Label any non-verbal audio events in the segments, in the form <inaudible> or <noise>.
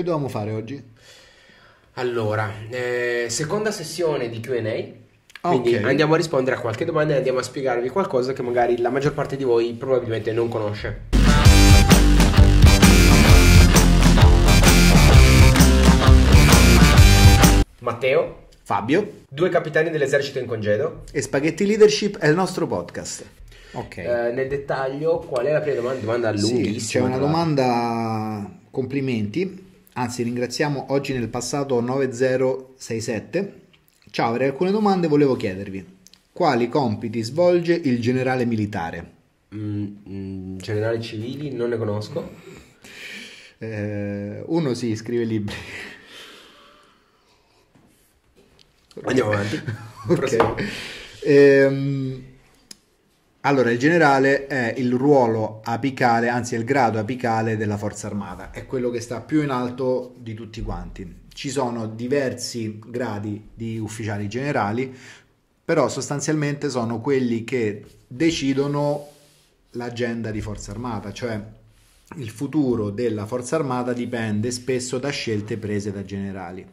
Che dovevamo fare oggi? Allora, eh, seconda sessione di Q&A. Quindi Ok. andiamo a rispondere a qualche domanda e andiamo a spiegarvi qualcosa che magari la maggior parte di voi probabilmente non conosce. Matteo, Fabio due capitani dell'esercito in congedo. e Spaghetti Leadership è il nostro podcast. Ok. Eh, nel dettaglio, qual è la prima domanda? Domanda Sì, lunghissima. c'è una domanda, complimenti, anzi ringraziamo oggi nel passato 9067. Ciao, avrei alcune domande, volevo chiedervi. Quali compiti svolge il generale militare? Mm, mm, generali civili, non ne conosco. Eh, uno si scrive libri. Andiamo avanti. <laughs> Ok. Prossimo. Ehm, allora, il generale è il ruolo apicale, anzi è il grado apicale della forza armata, è quello che sta più in alto di tutti quanti. Ci sono diversi gradi di ufficiali generali, però sostanzialmente sono quelli che decidono l'agenda di forza armata, cioè il futuro della forza armata dipende spesso da scelte prese da generali.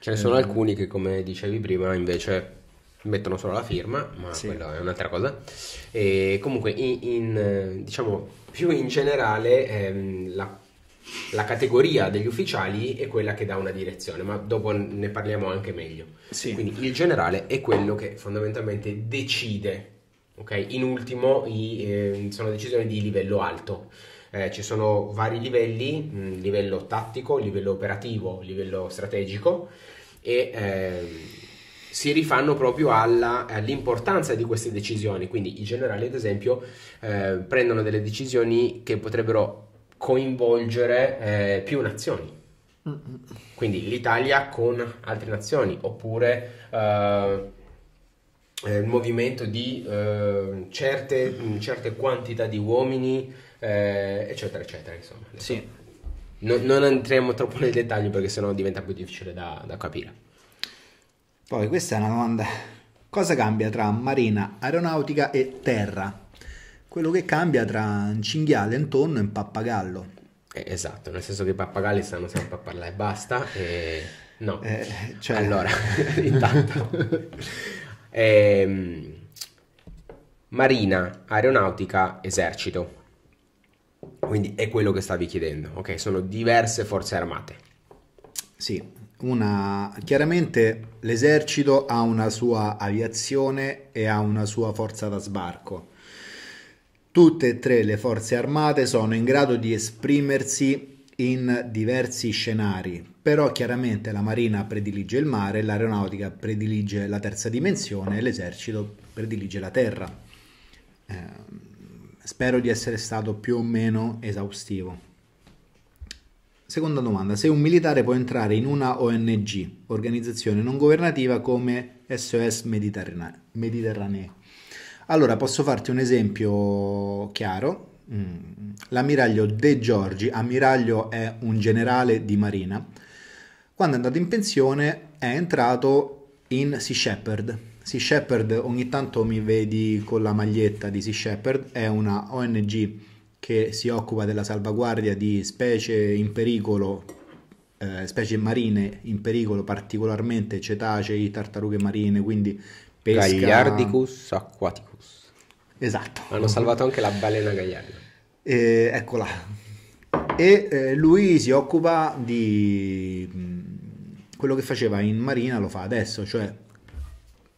Ce ne sono alcuni che, come dicevi prima, invece mettono solo la firma, ma Sì. quella è un'altra cosa. E comunque, in, in, eh, diciamo, più in generale, ehm, la, la categoria degli ufficiali è quella che dà una direzione, ma dopo ne parliamo anche meglio. Sì. Quindi il generale è quello che fondamentalmente decide, ok? In ultimo i, eh, sono decisioni di livello alto. Eh, ci sono vari livelli, mh, livello tattico, livello operativo, livello strategico e ehm, si rifanno proprio alla- all'importanza di queste decisioni. Quindi i generali, ad esempio, eh, prendono delle decisioni che potrebbero coinvolgere eh, più nazioni. Quindi l'Italia con altre nazioni, oppure eh, eh, il movimento di eh, certe, mh, certe quantità di uomini, eh, eccetera, eccetera. Insomma. Sì. Non, non entriamo troppo nel dettaglio perché sennò diventa più difficile da, da capire. Poi questa è una domanda. Cosa cambia tra marina, aeronautica e terra? Quello che cambia tra un cinghiale, un tonno e un pappagallo. Eh, esatto, nel senso che i pappagalli stanno sempre a parlare e basta. E... No, Eh, cioè- allora, <laughs> intanto. Ehm, marina, aeronautica, esercito. Quindi è quello che stavi chiedendo, ok? Sono diverse forze armate. Sì, una... chiaramente l'esercito ha una sua aviazione e ha una sua forza da sbarco. Tutte e tre le forze armate sono in grado di esprimersi in diversi scenari, però chiaramente la marina predilige il mare, l'aeronautica predilige la terza dimensione e l'esercito predilige la terra. Ehm, spero di essere stato più o meno esaustivo. Seconda domanda, se un militare può entrare in una ONG, organizzazione non governativa come SOS Mediterranea, Mediterranee. Allora, posso farti un esempio chiaro. Mm, L'ammiraglio De Giorgi, ammiraglio è un generale di marina, quando è andato in pensione è entrato in Sea Shepherd. Sea Shepherd, ogni tanto mi vedi con la maglietta di Sea Shepherd, è una ONG che si occupa della salvaguardia di specie in pericolo, eh, specie marine in pericolo, particolarmente cetacei, tartarughe marine, quindi pesca... Gagliardicus aquaticus. Esatto. Hanno salvato anche la balena gagliarda. Eh, eccola. E eh, lui si occupa di mh, quello che faceva in marina, lo fa adesso, cioè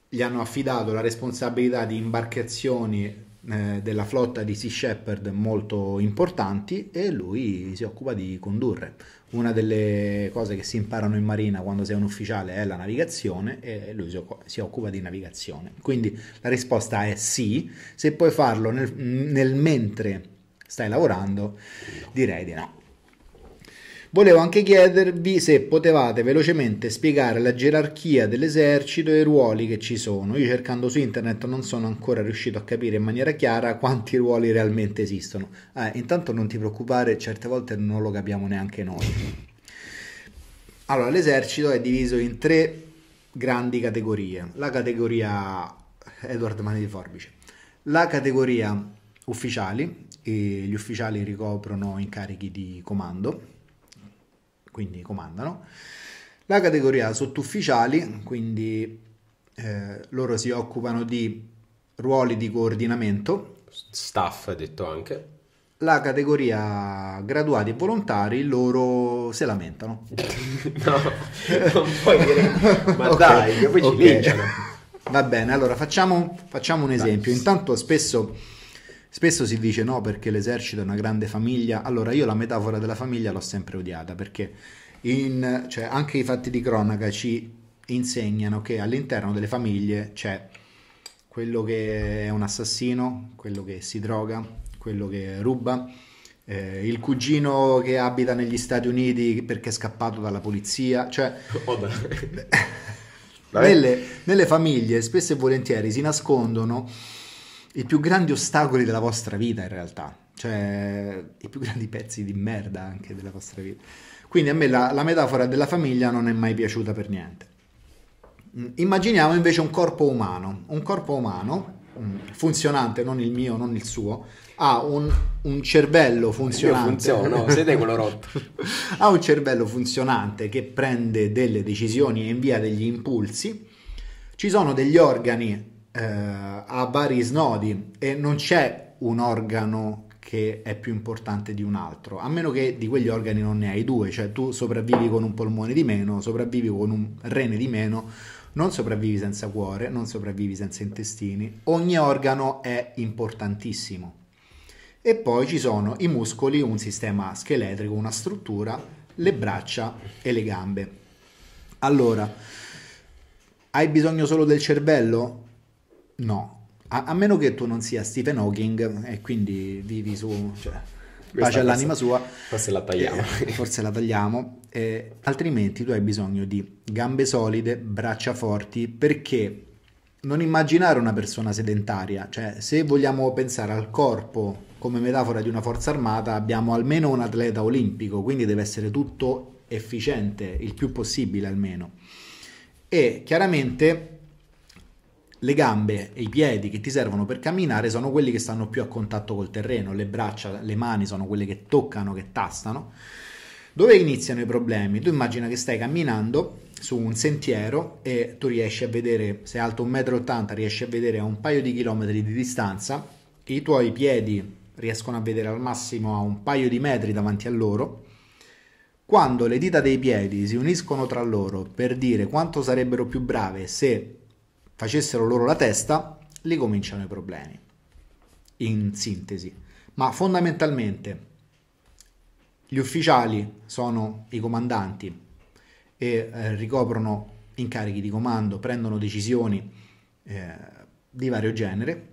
gli hanno affidato la responsabilità di imbarcazioni eh, della flotta di Sea Shepherd molto importanti e lui si occupa di condurre. Una delle cose che si imparano in marina quando sei un ufficiale è la navigazione e lui si occu- si occupa di navigazione. Quindi la risposta è sì, se puoi farlo nel, nel mentre stai lavorando, direi di no. Volevo anche chiedervi se potevate velocemente spiegare la gerarchia dell'esercito e i ruoli che ci sono. Io cercando su internet non sono ancora riuscito a capire in maniera chiara quanti ruoli realmente esistono. Eh, intanto non ti preoccupare, certe volte non lo capiamo neanche noi. Allora, l'esercito è diviso in tre grandi categorie. La categoria Edward Mani di Forbice. La categoria ufficiali, gli ufficiali ricoprono incarichi di comando, quindi comandano. La categoria sottufficiali, quindi eh, loro si occupano di ruoli di coordinamento. Staff, detto anche. La categoria graduati e volontari, loro se lamentano. <laughs> no, non puoi dire, ma <laughs> okay, dai, che poi ci okay. Va bene, allora facciamo, facciamo un esempio. Intanto spesso, spesso si dice no perché l'esercito è una grande famiglia. Allora io la metafora della famiglia l'ho sempre odiata perché in, cioè, anche i fatti di cronaca ci insegnano che all'interno delle famiglie c'è quello che è un assassino, quello che si droga, quello che ruba, eh, il cugino che abita negli Stati Uniti perché è scappato dalla polizia, cioè <laughs> oh, <laughs> nelle, nelle famiglie spesso e volentieri si nascondono i più grandi ostacoli della vostra vita in realtà, cioè i più grandi pezzi di merda anche della vostra vita. Quindi a me la, la metafora della famiglia non è mai piaciuta per niente. Mm, immaginiamo invece un corpo umano, un corpo umano mm, funzionante, non il mio, non il suo, ha un, un cervello funzionante. Il funziona, no, siete quello rotto. <laughs> ha un cervello funzionante che prende delle decisioni e invia degli impulsi. Ci sono degli organi eh, a vari snodi e non c'è un organo che è più importante di un altro, a meno che di quegli organi non ne hai due, cioè tu sopravvivi con un polmone di meno, sopravvivi con un rene di meno, non sopravvivi senza cuore, non sopravvivi senza intestini, ogni organo è importantissimo. E poi ci sono i muscoli, un sistema scheletrico, una struttura, le braccia e le gambe. Allora, hai bisogno solo del cervello? No, a, a meno che tu non sia Stephen Hawking e quindi vivi su... Cioè, pace all'anima sua. Forse la tagliamo. Eh, forse la tagliamo. Eh, altrimenti tu hai bisogno di gambe solide, braccia forti, perché non immaginare una persona sedentaria, cioè se vogliamo pensare al corpo come metafora di una forza armata, abbiamo almeno un atleta olimpico, quindi deve essere tutto efficiente, il più possibile almeno. E chiaramente le gambe e i piedi che ti servono per camminare sono quelli che stanno più a contatto col terreno, le braccia, le mani sono quelle che toccano, che tastano. Dove iniziano i problemi? Tu immagina che stai camminando su un sentiero e tu riesci a vedere, sei alto 1,80 m, riesci a vedere a un paio di chilometri di distanza, i tuoi piedi riescono a vedere al massimo a un paio di metri davanti a loro. Quando le dita dei piedi si uniscono tra loro per dire quanto sarebbero più brave se facessero loro la testa, lì cominciano i problemi. In sintesi. Ma fondamentalmente gli ufficiali sono i comandanti e eh, ricoprono incarichi di comando, prendono decisioni eh, di vario genere.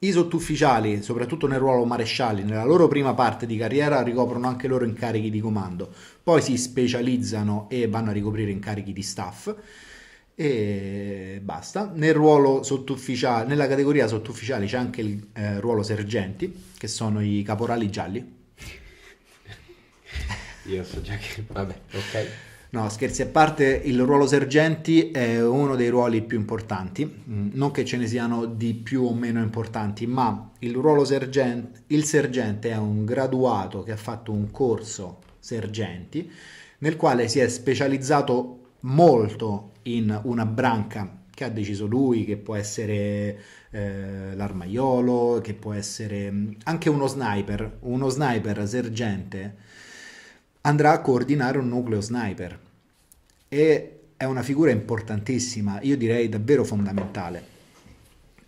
I sottufficiali, soprattutto nel ruolo marescialli, nella loro prima parte di carriera ricoprono anche loro incarichi di comando, poi si specializzano e vanno a ricoprire incarichi di staff e basta. Nel ruolo sottufficiale, nella categoria sottufficiali c'è anche il eh, ruolo sergenti, che sono i caporali gialli. <laughs> Io so già che... Vabbè, ok. No, scherzi a parte, il ruolo sergenti è uno dei ruoli più importanti, mm, non che ce ne siano di più o meno importanti, ma il ruolo sergente, il sergente è un graduato che ha fatto un corso sergenti nel quale si è specializzato molto in una branca che ha deciso lui, che può essere eh, l'armaiolo, che può essere mm, anche uno sniper, uno sniper sergente andrà a coordinare un nucleo sniper e è una figura importantissima, io direi davvero fondamentale.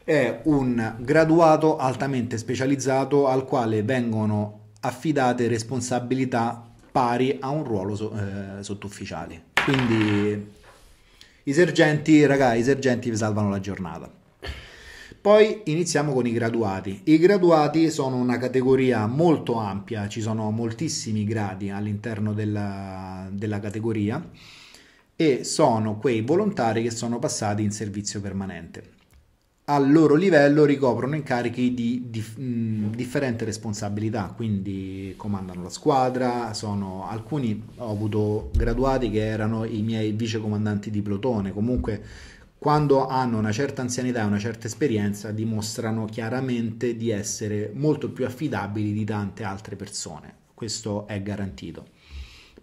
È un graduato altamente specializzato al quale vengono affidate responsabilità pari a un ruolo so, eh, sottufficiale. Quindi i sergenti, raga, i sergenti vi salvano la giornata. Poi iniziamo con i graduati. I graduati sono una categoria molto ampia, ci sono moltissimi gradi all'interno della, della categoria e sono quei volontari che sono passati in servizio permanente al loro livello ricoprono incarichi di, di mh, differente responsabilità, quindi comandano la squadra, sono alcuni ho avuto graduati che erano i miei vice comandanti di plotone, comunque quando hanno una certa anzianità e una certa esperienza dimostrano chiaramente di essere molto più affidabili di tante altre persone, questo è garantito.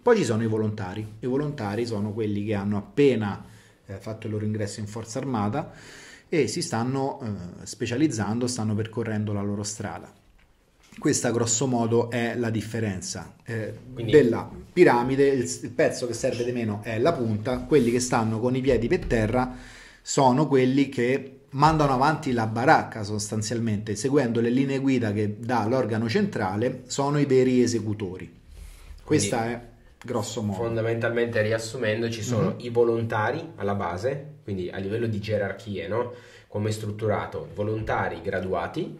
Poi ci sono i volontari. I volontari sono quelli che hanno appena eh, fatto il loro ingresso in forza armata e si stanno eh, specializzando, stanno percorrendo la loro strada. Questa grosso modo è la differenza eh, Quindi- della piramide, il, il pezzo che serve di meno è la punta, quelli che stanno con i piedi per terra sono quelli che mandano avanti la baracca sostanzialmente, seguendo le linee guida che dà l'organo centrale, sono i veri esecutori. Questa è grosso modo. Fondamentalmente riassumendo ci sono Mhm. i volontari alla base, quindi a livello di gerarchie, no? Come è strutturato? Volontari graduati,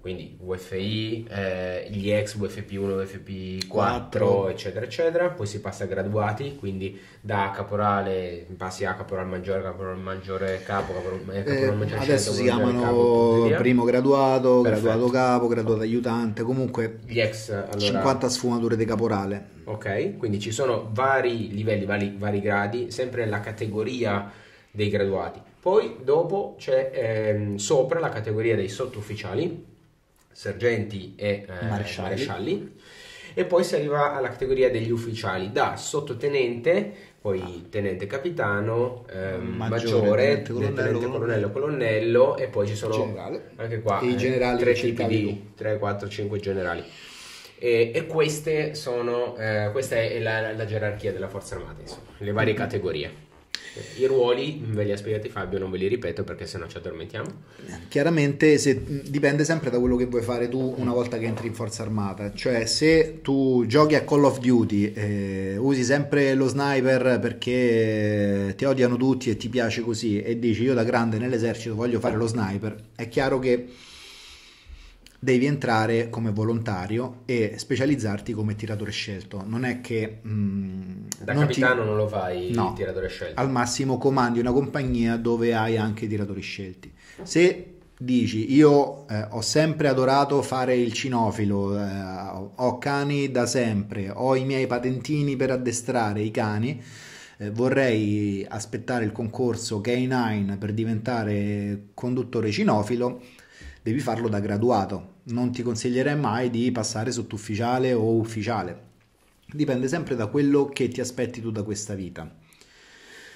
quindi UFI, eh, gli ex UFP1, UFP4, Quattro. eccetera, eccetera. Poi si passa a graduati, quindi da caporale passi a caporal maggiore, caporal maggiore capo, caporal, eh, Eh, maggiore adesso si capo, chiamano via. primo graduato, Perfetto. graduato capo, graduato aiutante, comunque Gli ex, allora... 50 sfumature di caporale. Ok, quindi ci sono vari livelli, vari, vari gradi, sempre nella categoria dei graduati. Poi dopo c'è ehm, sopra la categoria dei sottufficiali, sergenti e eh, Marescialli. marescialli. E poi si arriva alla categoria degli ufficiali, da sottotenente, poi tenente capitano, ehm, Maggiore, maggiore, tenente colonnello, tenente colonnello, colonnello e poi ci sono Generale. anche qua i eh, generali tre tipi di 3, 4, 5 generali. E, e queste sono, eh, questa è la, la gerarchia della forza armata, insomma, le varie Mm-hmm. categorie. I ruoli ve li ha spiegati Fabio, non ve li ripeto perché sennò ci addormentiamo. Chiaramente se- dipende sempre da quello che vuoi fare tu una volta che entri in forza armata, cioè se tu giochi a Call of Duty, eh, usi sempre lo sniper perché ti odiano tutti e ti piace così e dici io da grande nell'esercito voglio fare lo sniper, è chiaro che devi entrare come volontario e specializzarti come tiratore scelto. Non è che mm, Da non ti- capitano non lo fai No. il tiratore scelto. al massimo comandi una compagnia dove hai anche i tiratori scelti. Se dici io eh, ho sempre adorato fare il cinofilo, eh, ho cani da sempre, ho i miei patentini per addestrare i cani, eh, vorrei aspettare il concorso K9 per diventare conduttore cinofilo, devi farlo da graduato. Non ti consiglierei mai di passare sottufficiale o ufficiale. Dipende sempre da quello che ti aspetti tu da questa vita.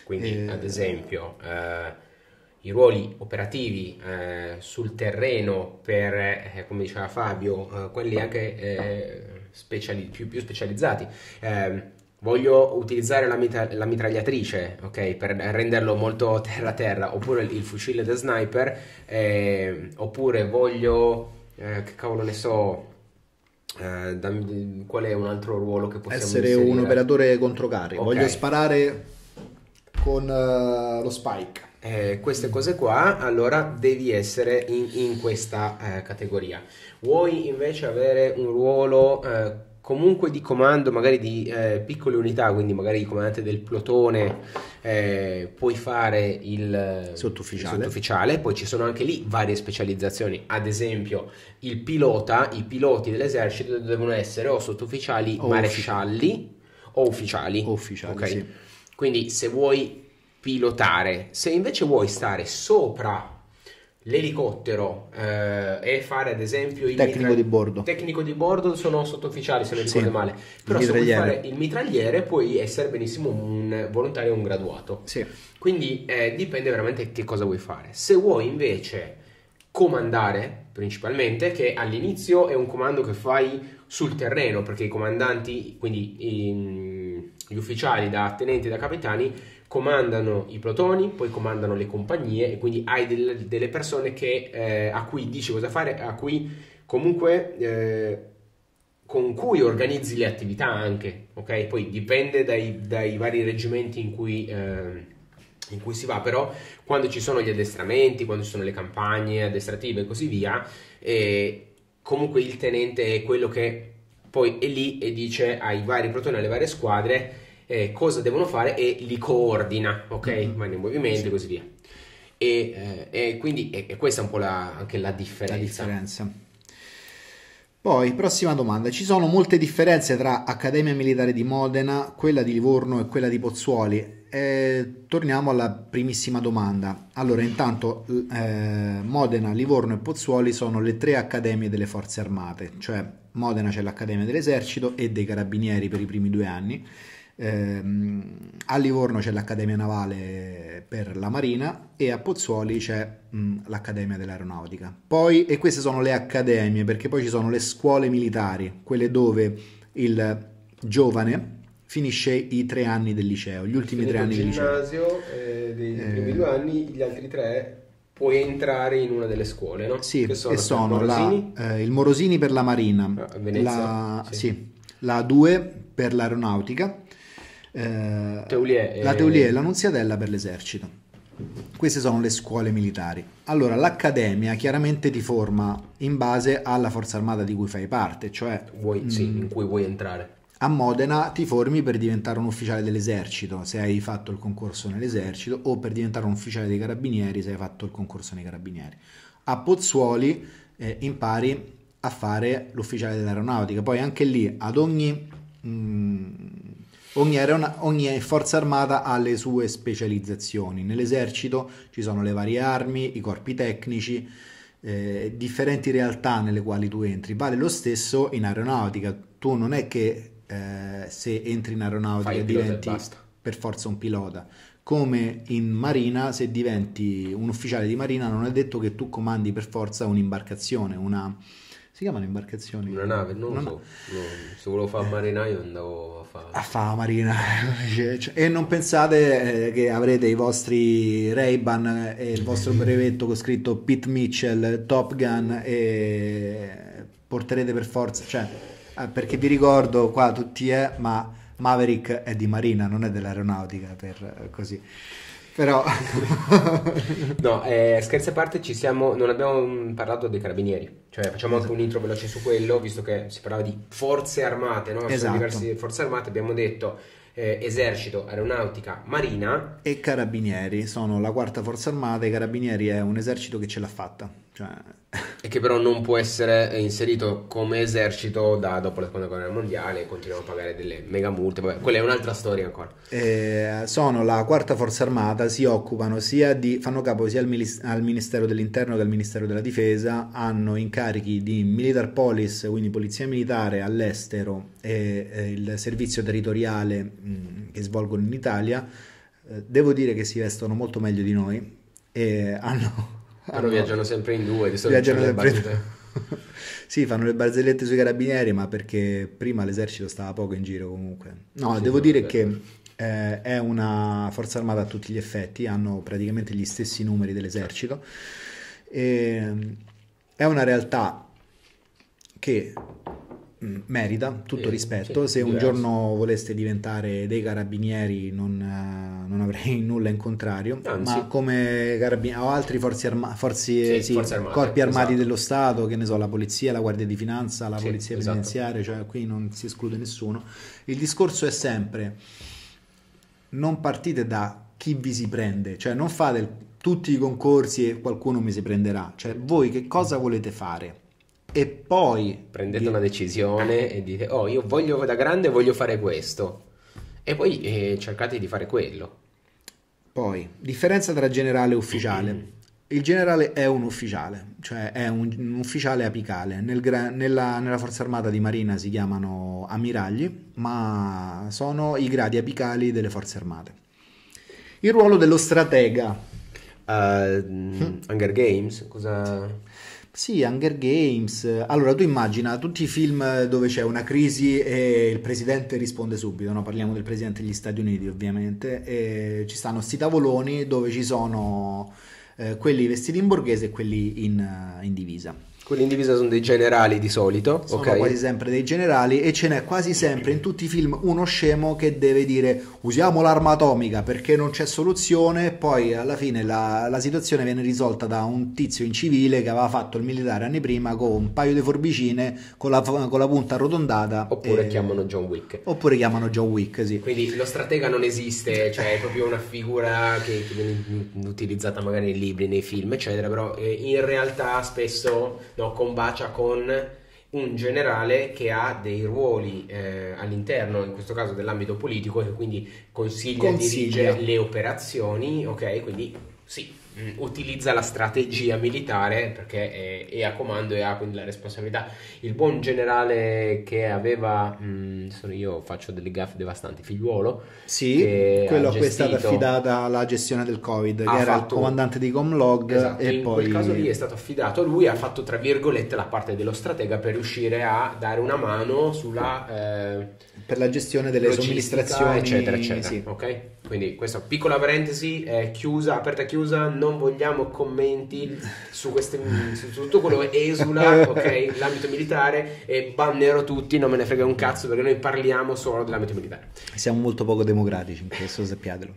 Quindi, Eh, ad esempio, eh, i ruoli operativi eh, sul terreno per, eh, come diceva Fabio, eh, quelli anche eh, speciali- più, più specializzati. Voglio utilizzare la, mitra- la mitragliatrice, ok, per renderlo molto <laughs> terra-terra, oppure il fucile da sniper, eh, oppure voglio, eh, che cavolo ne so, eh, dammi- qual è un altro ruolo che possiamo essere inserire? un operatore contro carri. Ok. Voglio sparare con eh, lo spike. Eh, queste cose qua, allora devi essere in, in questa eh, categoria. Vuoi invece avere un ruolo eh, comunque di comando, magari di eh, piccole unità, quindi magari il comandante del plotone, eh, puoi fare il Sottufficiale. il sottufficiale, poi ci sono anche lì varie specializzazioni, ad esempio il pilota, i piloti dell'esercito devono essere o sottufficiali, O marescialli o ufficiali. O ufficiali, Ok? sì. Quindi se vuoi pilotare, se invece vuoi stare sopra l'elicottero eh, e fare ad esempio il Tecnico mitra- di bordo. tecnico di bordo sono sottufficiali se non Sì, ricordo male però se vuoi fare il mitragliere puoi essere benissimo un volontario o un graduato Sì. quindi eh, dipende veramente che cosa vuoi fare. Se vuoi invece comandare principalmente, che all'inizio è un comando che fai sul terreno, perché i comandanti, quindi i- gli ufficiali da tenenti e da capitani, comandano i plotoni, poi comandano le compagnie e quindi hai del- delle persone che, eh, a cui dici cosa fare, a cui comunque... eh, con cui organizzi le attività anche, ok? Poi dipende dai, dai vari reggimenti in cui, eh, in cui si va, però quando ci sono gli addestramenti, quando ci sono le campagne addestrative e così via, eh, comunque il tenente è quello che poi è lì e dice ai vari protoni, alle varie squadre eh, cosa devono fare e li coordina, ok? Mhm. Vanno in movimento e così via. E, eh, quindi e questa è un po' la- anche la La differenza. differenza. Poi, prossima domanda. Ci sono molte differenze tra Accademia Militare di Modena, quella di Livorno e quella di Pozzuoli. eh, torniamo alla primissima domanda. Allora, intanto eh, Modena, Livorno e Pozzuoli sono le tre accademie delle forze armate, cioè Modena c'è l'Accademia dell'Esercito e dei Carabinieri per i primi due anni, eh, a Livorno c'è l'Accademia Navale per la Marina e a Pozzuoli c'è mh, l'Accademia dell'Aeronautica. Poi, e queste sono le accademie, perché poi ci sono le scuole militari, quelle dove il giovane finisce i tre anni del liceo, gli ultimi tre anni del liceo. ginnasio eh, dei eh, primi due anni, gli altri tre puoi entrare in una delle scuole, no? Sì, che sono, e sono la, eh, il Morosini per la Marina, ah, Venezia, la, sì. Sì, la 2 per l'aeronautica, eh, Teulier, la Teulier e la Nunziatella per l'esercito. Queste sono le scuole militari. Allora, l'accademia chiaramente ti forma in base alla forza armata di cui fai parte, cioè... Vuoi, sì, mm, in cui vuoi entrare a Modena ti formi per diventare un ufficiale dell'esercito se hai fatto il concorso nell'esercito o per diventare un ufficiale dei carabinieri se hai fatto il concorso nei carabinieri. A Pozzuoli eh, impari a fare l'ufficiale dell'aeronautica, poi anche lì ad ogni, mh, mm, ogni, aerona- ogni forza armata ha le sue specializzazioni. Nell'esercito ci sono le varie armi, i corpi tecnici, eh, differenti realtà nelle quali tu entri. Vale lo stesso in aeronautica. Tu non è che eh, se entri in aeronautica diventi per forza un pilota. Come in marina, se diventi un ufficiale di marina, non è detto che tu comandi per forza un'imbarcazione, una, si chiamano imbarcazioni? Una nave, non lo so. No, se volevo fare marinaio andavo a fare... A fare marina. <laughs> e non pensate eh, che avrete i vostri Ray-Ban e il vostro <laughs> brevetto con scritto Pete Mitchell, Top Gun e porterete per forza... Cioè, eh, perché vi ricordo qua tutti è, ma Maverick è di Marina, non è dell'aeronautica, per eh, così. Però... <laughs> no, eh, scherzi a parte, ci siamo, non abbiamo mm, parlato dei carabinieri, cioè facciamo esatto. anche un intro veloce su quello, visto che si parlava di forze armate, no? Esatto. Diverse forze armate, abbiamo detto eh, esercito, aeronautica, marina. E carabinieri, sono la quarta forza armata, i carabinieri è un esercito che ce l'ha fatta. Cioè... e che però non può essere inserito come esercito da dopo la seconda guerra mondiale e continuano a pagare delle mega multe. Vabbè, quella è un'altra storia ancora. Eh, sono la quarta forza armata, si occupano sia di, fanno capo sia al, al, Ministero dell'Interno che al Ministero della Difesa, hanno incarichi di Militar Police, quindi polizia militare all'estero e eh, il servizio territoriale mh, che svolgono in Italia. Eh, devo dire che si vestono molto meglio di noi e hanno però viaggiano sempre in due, di solito viaggiano sempre in due. <laughs> sì, fanno le barzellette sui carabinieri, ma perché prima l'esercito stava poco in giro comunque. No, sì, devo dire che eh, è una forza armata a tutti gli effetti, hanno praticamente gli stessi numeri dell'esercito. E, è una realtà che merita tutto eh, rispetto. Sì, Se un giorno voleste diventare dei carabinieri, non, eh, non avrei <laughs> nulla in contrario. Anzi. Ma come carabinieri o altri forze arma- forzi, sì, sì, armate, corpi armati esatto. dello Stato, che ne so, la polizia, la guardia di finanza, la polizia esatto. penitenziaria, cioè qui non si esclude nessuno. Il discorso è sempre: non partite da chi vi si prende, cioè non fate tutti i concorsi e qualcuno mi si prenderà. Cioè, voi che cosa volete fare? E poi prendete una decisione e dite oh io voglio da grande voglio fare questo. E poi eh, cercate di fare quello. Poi differenza tra generale e ufficiale. Mm-hmm. il generale è un ufficiale cioè è un, un ufficiale apicale. Nel, nella, nella, forza armata di marina si chiamano ammiragli ma sono i gradi apicali delle forze armate. Il ruolo dello stratega. Uh, Hunger Games cosa sì, Hunger Games. Allora, tu immagina tutti i film dove c'è una crisi e il presidente risponde subito, no? Parliamo del presidente degli Stati Uniti, ovviamente, e ci stanno questi tavoloni dove ci sono eh, quelli vestiti in borghese e quelli in, in divisa. Quelli in divisa sono dei generali di solito. Sono okay. quasi sempre dei generali e ce n'è quasi sempre in tutti i film uno scemo che deve dire usiamo l'arma atomica perché non c'è soluzione. Poi alla fine la, la situazione viene risolta da un tizio in civile che aveva fatto il militare anni prima con un paio di forbicine con la, con la punta arrotondata. Oppure e... chiamano John Wick. Oppure chiamano John Wick, sì. Quindi lo stratega non esiste, cioè è proprio una figura che, che viene utilizzata magari nei libri, nei film, eccetera. Però eh, in realtà spesso no, combacia con un generale che ha dei ruoli eh, all'interno, in questo caso dell'ambito politico, e quindi consiglia, Consiglia. dirige le operazioni, ok? Quindi sì, utilizza la strategia militare perché è, è a comando e ha quindi la responsabilità. Il buon generale che aveva, mh, sono io faccio delle gaffe devastanti, figliuolo, Sì, che quello a cui è stata affidata la gestione del Covid, che era il fatto- comandante di Comlog Esatto, e in poi quel caso lì è stato affidato lui, ha fatto tra virgolette la parte dello stratega per riuscire a dare una mano sulla eh, per la gestione delle somministrazioni, eccetera, eccetera. sì. Ok? Quindi questa piccola parentesi è chiusa, aperta chiusa, non vogliamo commenti su, queste, su tutto quello che esula, <laughs> ok? L'ambito militare e bannerò tutti, non me ne frega un cazzo perché noi parliamo solo dell'ambito militare. Siamo molto poco democratici in questo, sappiatelo.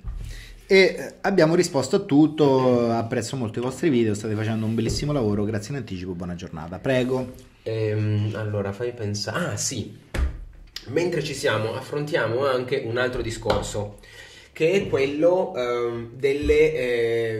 E eh, abbiamo risposto a tutto, apprezzo molto i vostri video, state facendo un bellissimo lavoro, grazie in anticipo, buona giornata. Prego. Ehm, allora, fai pensare. Ah, sì. Mentre ci siamo, affrontiamo anche un altro discorso, che è quello ehm, delle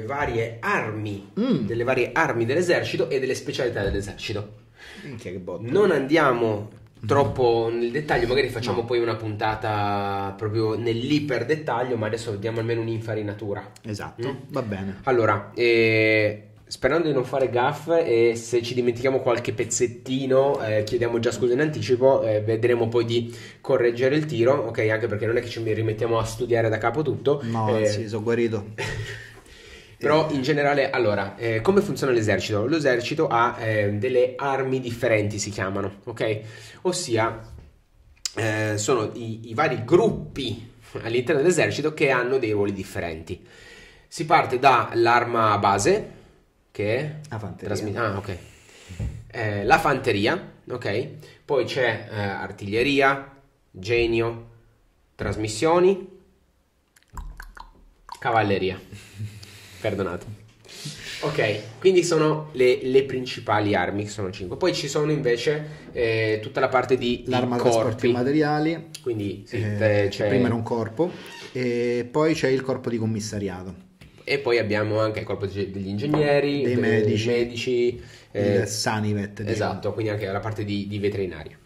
eh, varie armi, Mm. delle varie armi dell'esercito e delle specialità dell'esercito. Minchia che botta. Non andiamo troppo nel dettaglio, magari facciamo poi una puntata proprio nell'iper dettaglio, ma adesso diamo almeno un'infarinatura. Esatto, Mm. va bene. Allora, eh, sperando di non fare gaff e se ci dimentichiamo qualche pezzettino, eh, chiediamo già scusa in anticipo, eh, vedremo poi di correggere il tiro, ok? Anche perché non è che ci rimettiamo a studiare da capo tutto. No, eh, sì, sono guarito. <laughs> però in generale, allora, eh, come funziona l'esercito? L'esercito ha eh, delle armi differenti, si chiamano, ok? Ossia, eh, sono i, i vari gruppi all'interno dell'esercito che hanno dei ruoli differenti. Si parte dall'arma base, che è La fanteria. trasmi- ah, ok. Eh, la fanteria, ok? Poi c'è eh, artiglieria, genio, trasmissioni, cavalleria. <laughs> Perdonato. Ok, quindi sono le, le principali armi, sono 5. Poi ci sono invece eh, tutta la parte di, di L'arma trasporti corpi. materiali, Quindi sì, eh, c'è- prima era un corpo, e poi c'è il corpo di commissariato, E poi abbiamo anche il corpo degli ingegneri, Dei medici. medici, eh, il Sanivet. esatto, quindi anche la parte di, di veterinario.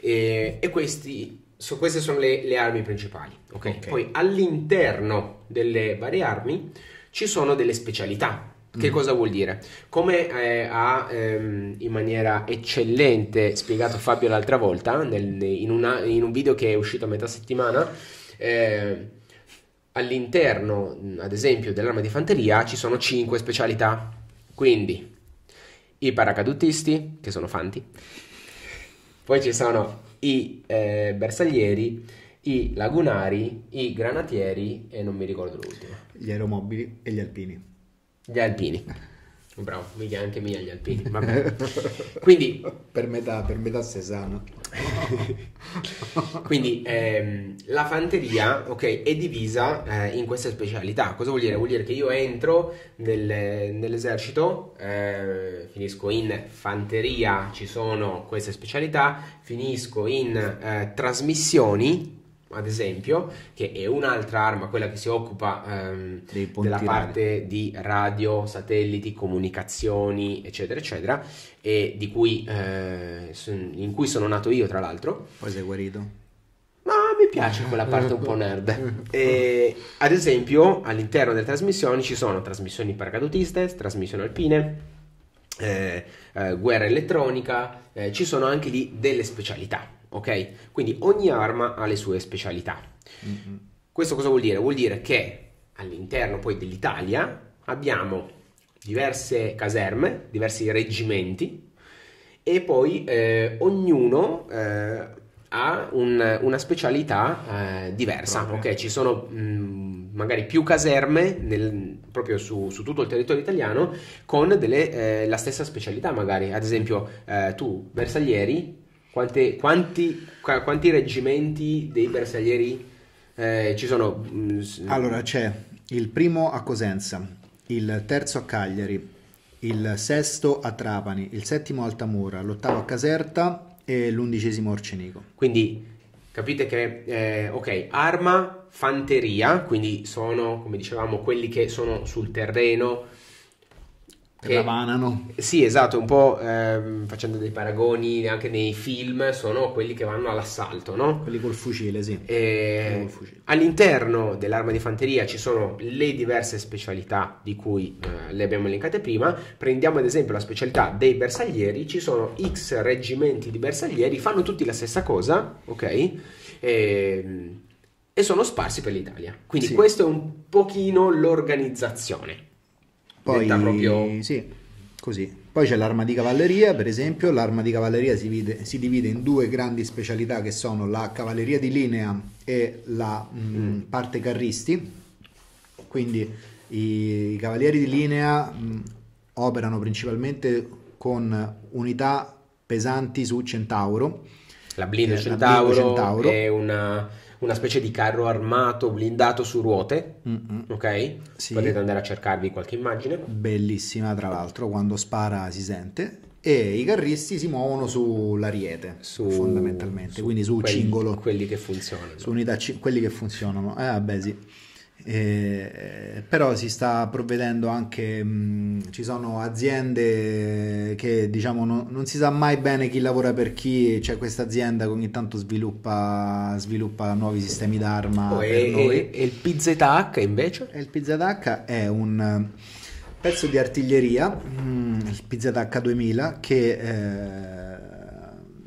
E, e questi, so- queste sono le, le armi principali. ok? Ok. Poi all'interno delle varie armi ci sono delle specialità. Che Mm. cosa vuol dire? Come eh, ha ehm, in maniera eccellente spiegato Fabio l'altra volta nel- in, una- in un video che è uscito a metà settimana, eh, all'interno, ad esempio, dell'arma di fanteria ci sono 5 specialità. Quindi i paracadutisti, che sono fanti, poi ci sono i eh, bersaglieri, i lagunari, i granatieri e non mi ricordo l'ultimo. Gli aeromobili e gli alpini. Gli alpini. <laughs> Bravo, mica anche mia gli alpini. vabbè. <laughs> Quindi Per metà, per metà sei sano. <laughs> Quindi ehm, la fanteria ok, è divisa eh, in queste specialità. Cosa vuol dire? Vuol dire che io entro nel- nell'esercito, eh, finisco in fanteria, ci sono queste specialità, finisco in eh, trasmissioni, ad esempio, che è un'altra arma, quella che si occupa ehm, della parte di radio, satelliti, comunicazioni, eccetera, eccetera, e di cui, eh, in cui sono nato io, tra l'altro. Poi sei guarito. Ma mi piace quella parte un po' nerd. <laughs> E, ad esempio, all'interno delle trasmissioni ci sono trasmissioni paracadutiste, trasmissioni alpine, eh, eh, guerra elettronica, eh, ci sono anche lì delle specialità, ok? Quindi ogni arma ha le sue specialità. Questo cosa vuol dire? Vuol dire che all'interno poi dell'Italia abbiamo diverse caserme, diversi reggimenti e poi eh, ognuno eh, ha un- una specialità eh, diversa. Propria. ok? Ci sono mh, magari più caserme nel- proprio su, su tutto il territorio italiano con delle, eh, la stessa specialità, magari. Ad esempio, eh, tu, bersaglieri, quante- quanti, qua- quanti reggimenti dei bersaglieri eh, ci sono? s- Allora c'è il primo a Cosenza, il terzo a Cagliari, il sesto a Trapani, il settimo a Altamura, l'ottavo a Caserta e l'undicesimo a Orcenico. Quindi capite che, eh, ok, arma, fanteria, quindi sono, come dicevamo, quelli che sono sul terreno che ravanano. Sì, esatto, un po' ehm, facendo dei paragoni anche nei film, sono quelli che vanno all'assalto, no? Quelli col fucile, sì. E col fucile. All'interno dell'arma di fanteria ci sono le diverse specialità di cui eh, le abbiamo elencate prima. Prendiamo ad esempio la specialità dei bersaglieri, ci sono X reggimenti di bersaglieri, fanno tutti la stessa cosa, ok? E, ehm, e sono sparsi per l'Italia. Quindi sì. questo è un pochino l'organizzazione. Poi, proprio... sì, così. Poi c'è l'arma di cavalleria, per esempio. L'arma di cavalleria si divide, si divide in due grandi specialità che sono la cavalleria di linea e la mh, mm, mm. parte carristi. Quindi i, i cavalieri di linea mh, mm, operano principalmente con unità pesanti su Centauro. La Blindo Centauro, Centauro è una una specie di carro armato blindato su ruote, Mm-mm. ok? Sì. Potete andare a cercarvi qualche immagine. Bellissima, tra l'altro, quando spara si sente. E i carristi si muovono sull'ariete, su, fondamentalmente, su quindi su quelli, cingolo. Quelli che funzionano. Su unità, quelli che funzionano. Eh, vabbè, sì. Eh, però si sta provvedendo anche, mh, ci sono aziende che diciamo no, non si sa mai bene chi lavora per chi, c'è questa azienda che ogni tanto sviluppa, sviluppa nuovi sistemi d'arma. Oh, e, e, e, il PZH invece? E il PZH è un pezzo di artiglieria, mh, il PZH 2000, che eh,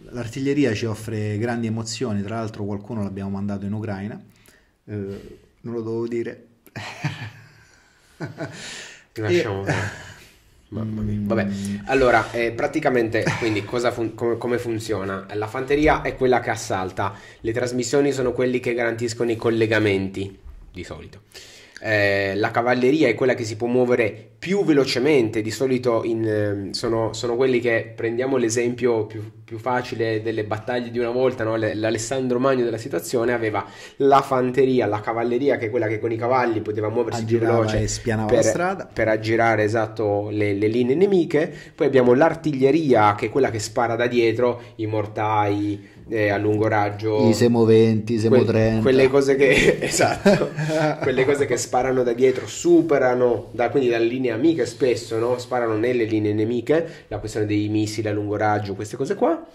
l'artiglieria ci offre grandi emozioni, tra l'altro qualcuno l'abbiamo mandato in Ucraina. Eh, non lo dovevo dire. Lasciamo e... Mamma mia. Vabbè, allora, eh, praticamente, quindi fun- com- come funziona? La fanteria è quella che assalta, le trasmissioni sono quelli che garantiscono i collegamenti, di solito. Eh, la cavalleria è quella che si può muovere più velocemente, di solito in, ehm, sono, sono, quelli che prendiamo l'esempio più, più, facile delle battaglie di una volta, no? l'Alessandro Magno della situazione aveva la fanteria, la cavalleria che è quella che con i cavalli poteva muoversi più veloce per, per, aggirare esatto le, le linee nemiche, poi abbiamo l'artiglieria che è quella che spara da dietro, i mortai, eh, a lungo raggio. I semoventi, i semotrenta. Que- quelle cose che, <laughs> esatto, quelle cose che sparano da dietro, superano, da, quindi dalle linee amiche spesso, no? sparano nelle linee nemiche, la questione dei missili a lungo raggio, queste cose qua.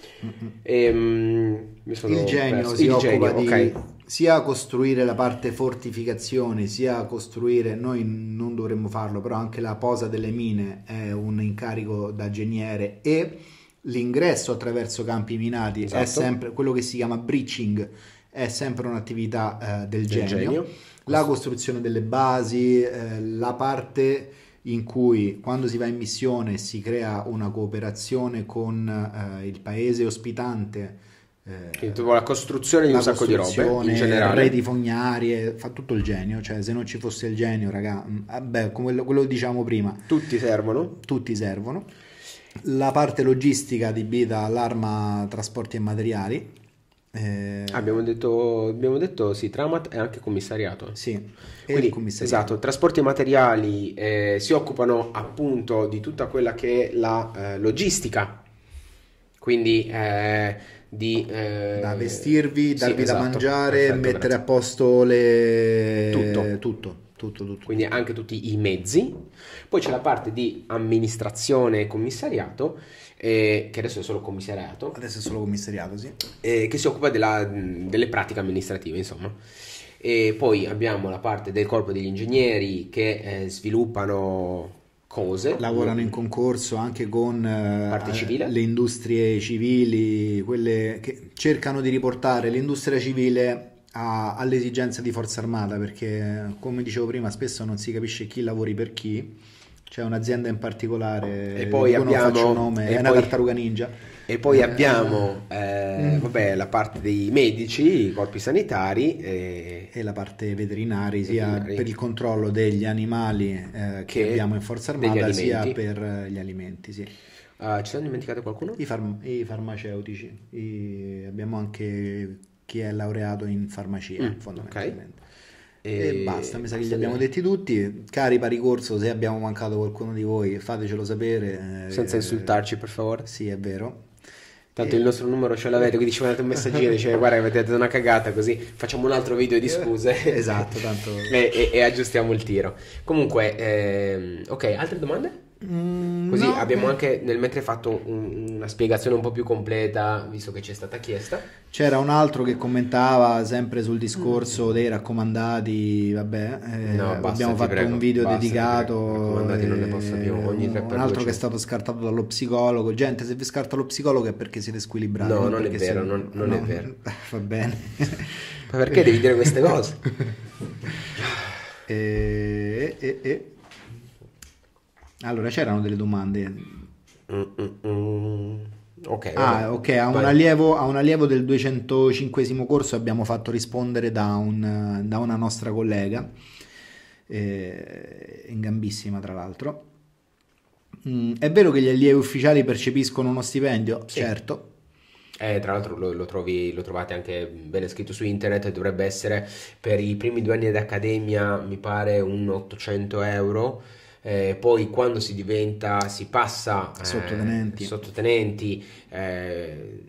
E, um, il genio perso. si il occupa genio, di okay. sia costruire la parte fortificazione, sia costruire, noi non dovremmo farlo, però anche la posa delle mine è un incarico da geniere e l'ingresso attraverso campi minati esatto. è sempre quello che si chiama breaching, è sempre un'attività eh, del, del, genio. genio. La costruzione delle basi, eh, la parte in cui quando si va in missione si crea una cooperazione con eh, il paese ospitante. Eh, la costruzione di un sacco di robe in generale. reti fognarie, fa tutto il genio. Cioè, se non ci fosse il genio, raga, vabbè, mm, come quello che diciamo prima, tutti servono. Tutti servono la parte logistica adibita all'arma trasporti e materiali. Eh... Abbiamo, detto, abbiamo detto sì, Tramat è anche commissariato. Sì, Quindi, commissariato. esatto, trasporti e materiali eh, si occupano appunto di tutta quella che è la eh, logistica. Quindi eh, di... Eh, da vestirvi, darvi sì, esatto, da mangiare, perfetto, mettere perfetto. a posto le... Tutto. Tutto tutto, tutto. Quindi anche tutti i mezzi. Poi c'è la parte di amministrazione e commissariato, eh, che adesso è solo commissariato. Adesso è solo commissariato, sì. Eh, che si occupa della, delle pratiche amministrative, insomma. E poi abbiamo la parte del corpo degli ingegneri che eh, sviluppano cose. Lavorano in concorso anche con eh, le industrie civili, quelle che cercano di riportare l'industria civile a, all'esigenza di forza armata perché come dicevo prima spesso non si capisce chi lavori per chi c'è un'azienda in particolare e poi abbiamo nome, è una tartaruga ninja e poi abbiamo eh, mm. vabbè, la parte dei medici, i corpi sanitari e, e la parte veterinari, sia per il controllo degli animali eh, che, che, abbiamo in forza armata, sia per gli alimenti. Sì. Uh, ci siamo dimenticati qualcuno? I, farm- i farmaceutici, I, abbiamo anche chi è laureato in farmacia, mm, fondamentalmente. Okay. E, e, basta, mi sa che li abbiamo detti tutti. Cari pari corso, se abbiamo mancato qualcuno di voi, fatecelo sapere. Senza eh, insultarci, per favore. Sì, è vero. Tanto e... il nostro numero ce l'avete, quindi ci mandate un messaggino dice guarda avete dato una cagata così facciamo un altro video di scuse. <laughs> esatto, tanto... <laughs> e, e, e, aggiustiamo il tiro. Comunque, ehm, ok, altre domande? Mm, Così no. abbiamo anche nel mentre fatto un- una spiegazione un po' più completa, visto che ci è stata chiesta. C'era un altro che commentava sempre sul discorso dei raccomandati, vabbè, eh, No, basta, abbiamo fatto prego, un video basta, dedicato, prego. Raccomandati non ne posso più, ogni tre un altro che è stato scartato dallo psicologo. Gente, se vi scarta lo psicologo è perché siete squilibrati. No, non è vero, se- non- non è vero. <laughs> Va bene. Ma perché devi dire queste cose? <laughs> e, e- e- Allora, c'erano delle domande. Mm, mm, mm. Ok, Ah, ok, a un, allievo, a un allievo del 205 corso abbiamo fatto rispondere da, un- da una nostra collega, eh, in gambissima tra l'altro. Mm, è vero che gli allievi ufficiali percepiscono uno stipendio? Sì. Certo. Eh, tra l'altro lo, lo trovi- lo trovate anche bene scritto su internet, dovrebbe essere per i primi due anni di accademia, mi pare un 800 euro, eh, poi quando si diventa, si passa eh, Sottotenenti. sottotenenti, eh,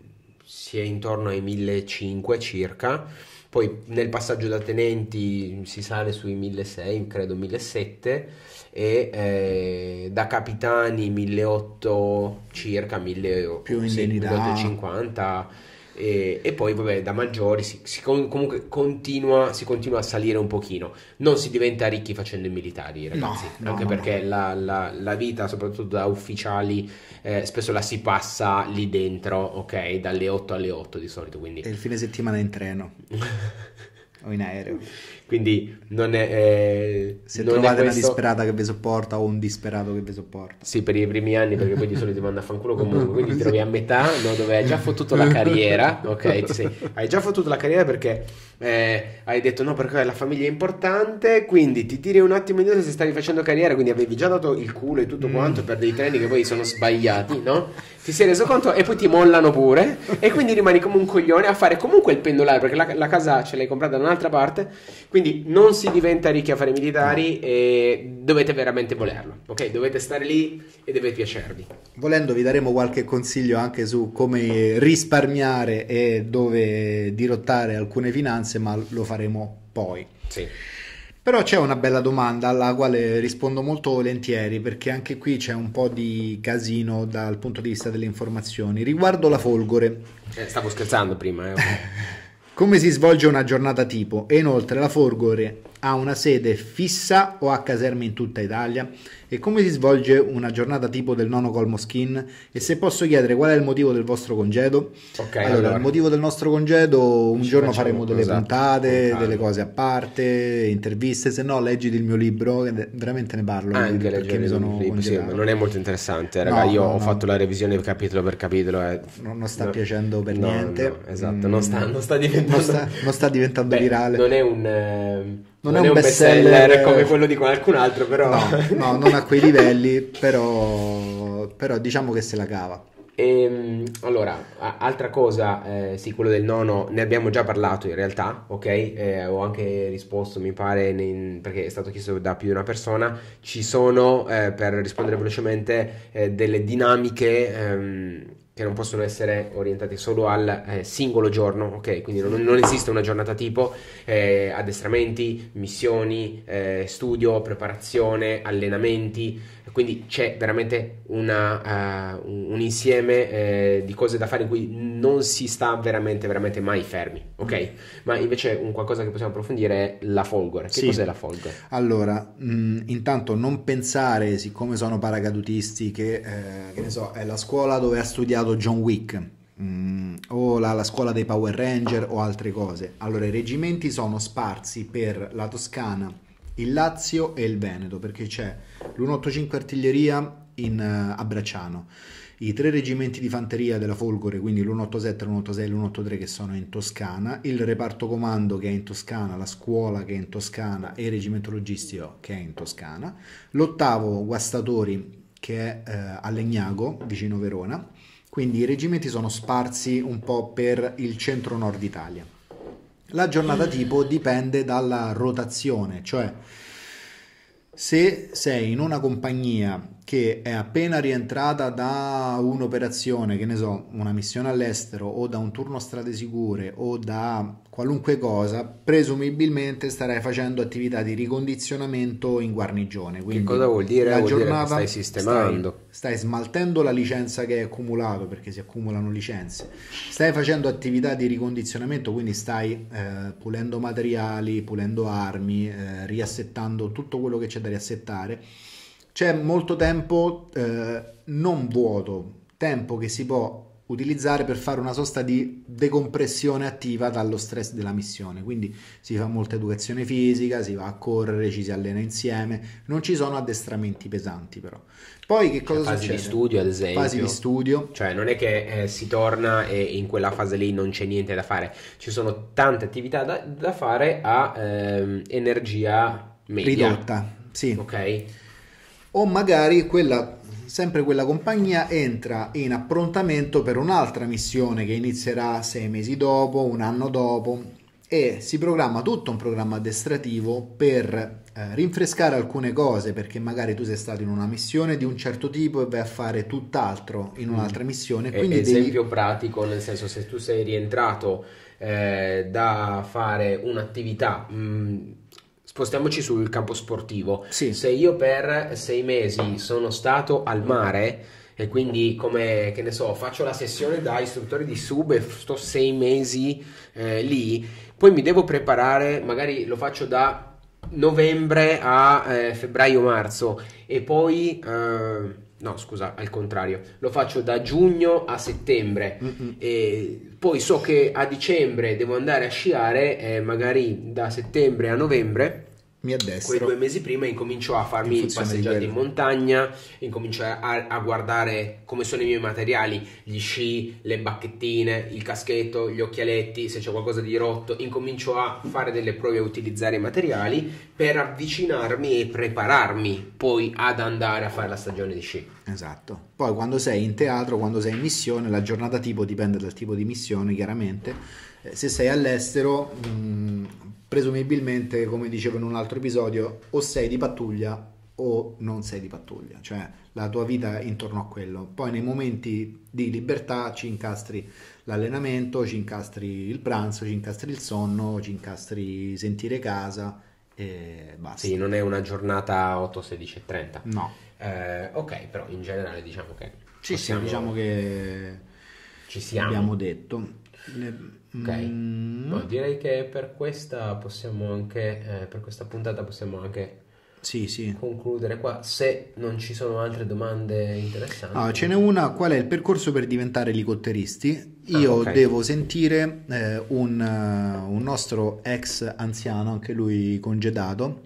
si è intorno ai 1500 circa, poi nel passaggio da tenenti si sale sui 1600, credo 1700 e eh, da capitani 1800 circa 1000 Più indennità. 1850 e, e poi vabbè da maggiori si, si con- comunque continua, si continua a salire un pochino. Non si diventa ricchi facendo i militari ragazzi. No, no, anche no, perché La, la- la vita soprattutto da ufficiali eh, spesso la si passa lì dentro ok? Dalle 8 alle 8 di solito quindi E il fine settimana in treno. <laughs> O in aereo. Quindi non è, eh, Se non trovate una questo- disperata che vi sopporta o un disperato che vi sopporta. Sì, per i primi anni, perché poi di solito ti manda a fanculo comunque, quindi ti trovi a metà, no, dove hai già fottuto la carriera, ok? Sei- hai già fottuto la carriera perché eh, hai detto no, perché la famiglia è importante, quindi ti tiri un attimo indietro se stavi facendo carriera, quindi avevi già dato il culo e tutto quanto per dei treni che poi sono sbagliati, no? Ti sei reso conto e poi ti mollano pure e quindi rimani come un coglione a fare comunque il pendolare perché la, la casa ce l'hai comprata da un'altra parte, quindi non si diventa ricchi a fare militari e dovete veramente volerlo, ok? Dovete stare lì e deve piacervi. Volendo vi daremo qualche consiglio anche su come risparmiare e dove dirottare alcune finanze, ma lo faremo poi. Sì. Però c'è una bella domanda alla quale rispondo molto volentieri perché anche qui c'è un po' di casino dal punto di vista delle informazioni. Riguardo la Folgore, Eh, stavo scherzando prima, eh. <laughs> come si svolge una giornata tipo? E inoltre la Folgore ha una sede fissa o ha caserme in tutta Italia? E come si svolge una giornata tipo del nono Colmo Skin? E se posso chiedere qual è il motivo del vostro congedo? Ok, allora, allora. il motivo del nostro congedo, un giorno faremo delle esatto, puntate, delle cose a parte, interviste, se no leggiti il mio libro, veramente ne parlo, Anche perché mi sono libro, sì, non è molto interessante, raga. No, Io no, ho no. fatto la revisione capitolo per capitolo. eh. Non, non sta piacendo per niente. esatto, Mm, non sta, non sta diventando... non sta- sta diventando Beh, virale. Non è un... ehm, Non non è è un bestseller bestseller, come quello di qualcun altro, però... No, no, non a quei livelli, però, però diciamo che se la cava. Ehm, allora, altra cosa, eh, sì, quello del nono, ne abbiamo già parlato in realtà, ok? Eh, ho anche risposto, mi pare, nei- perché è stato chiesto da più di una persona. Ci sono, eh, per rispondere velocemente, eh, delle dinamiche ehm, che non possono essere orientate solo al eh, singolo giorno, ok? Quindi non, non esiste una giornata tipo, eh, addestramenti, missioni, eh, studio, preparazione, allenamenti. Quindi c'è veramente una, eh, un, insieme eh, di cose da fare in cui non si sta veramente, veramente mai fermi, ok? Ma invece un qualcosa che possiamo approfondire è la Folgore. Che Sì. cos'è la Folgore? Allora, mh, intanto non pensare, siccome sono paracadutisti, che, eh, che ne so, è la scuola dove ha studiato John Wick. mh, o la, la scuola dei Power Ranger o altre cose. Allora, i reggimenti sono sparsi per la Toscana, il Lazio e il Veneto, perché c'è l'185 artiglieria in, eh, a Bracciano, i tre reggimenti di fanteria della Folgore, quindi l'187, l'186 e l'183 che sono in Toscana, il reparto comando che è in Toscana, la scuola che è in Toscana e il reggimento logistico che è in Toscana, l'ottavo Guastatori che è eh, a Legnago, vicino Verona, quindi i reggimenti sono sparsi un po' per il centro-nord Italia. La giornata tipo dipende dalla rotazione, cioè se sei in una compagnia che è appena rientrata da un'operazione, che ne so, una missione all'estero o da un turno strade sicure o da qualunque cosa, presumibilmente starai facendo attività di ricondizionamento in guarnigione. Quindi che cosa vuol dire? La vuol giornata dire stai sistemando. Stai, stai, smaltendo la licenza che hai accumulato perché si accumulano licenze. Stai facendo attività di ricondizionamento, quindi stai eh, pulendo materiali, pulendo armi, eh, riassettando tutto quello che c'è da riassettare c'è molto tempo eh, non vuoto, tempo che si può utilizzare per fare una sosta di decompressione attiva dallo stress della missione. Quindi si fa molta educazione fisica, si va a correre, ci si allena insieme, non ci sono addestramenti pesanti però. Poi che cosa fasi succede? di studio, ad esempio. Fasi di studio. Cioè, non è che eh, si torna e in quella fase lì non c'è niente da fare. Ci sono tante attività da, da fare a ehm, energia media. Ridotta, sì. Ok? o magari quella, sempre quella compagnia entra in approntamento per un'altra missione che inizierà sei mesi dopo, un anno dopo e si programma tutto un programma addestrativo per eh, rinfrescare alcune cose perché magari tu sei stato in una missione di un certo tipo e vai a fare tutt'altro in un'altra missione. Quindi esempio devi... pratico, nel senso se tu sei rientrato eh, da fare un'attività mh, mm, spostiamoci sul campo sportivo. Sì. Se io per sei mesi sono stato al mare e quindi come che ne so, faccio la sessione da istruttore di sub e sto sei mesi eh, lì, poi mi devo preparare, magari lo faccio da novembre a eh, febbraio-marzo e poi... Eh, no scusa al contrario. Lo faccio da giugno a settembre. Mm-mm. e poi so che a dicembre devo andare a sciare eh, magari da settembre a novembre mi addestro. Quei due mesi prima incomincio a farmi passeggiate in montagna, incomincio a, a, guardare come sono i miei materiali, gli sci, le bacchettine, il caschetto, gli occhialetti, se c'è qualcosa di rotto, incomincio a fare delle prove a utilizzare i materiali per avvicinarmi e prepararmi poi ad andare a fare la stagione di sci. Esatto. Poi quando sei in teatro, quando sei in missione, la giornata tipo dipende dal tipo di missione, chiaramente. Eh, se sei all'estero, mh, mm, presumibilmente, come dicevo in un altro episodio, o sei di pattuglia o non sei di pattuglia, cioè la tua vita è intorno a quello. Poi nei momenti di libertà ci incastri l'allenamento, ci incastri il pranzo, ci incastri il sonno, ci incastri sentire casa e basta. Sì, non è una giornata 8, 16 e 30. No. Eh, ok, però in generale diciamo che... Sì, possiamo... sì, diciamo che ci siamo. Abbiamo detto. Ok, mm. no, direi che per questa possiamo anche, eh, per questa puntata possiamo anche sì, sì. concludere qua se non ci sono altre domande interessanti. Ah, ce n'è una, qual è il percorso per diventare elicotteristi? Io ah, okay. devo sentire eh, un, uh, un nostro ex anziano, anche lui congedato,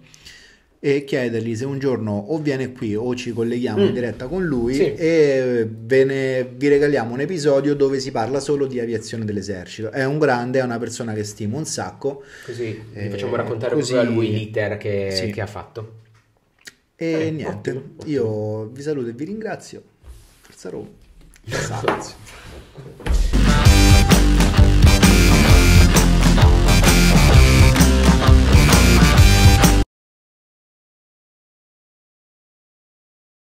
e chiedergli se un giorno o viene qui o ci colleghiamo mm. in diretta con lui sì. e ne, vi regaliamo un episodio dove si parla solo di aviazione dell'esercito. È un grande, è una persona che stimo un sacco. Così vi facciamo raccontare così, a lui l'iter che, sì. che ha fatto. E eh, niente, ottimo, ottimo. io vi saluto e vi ringrazio. Forza Roma. Grazie.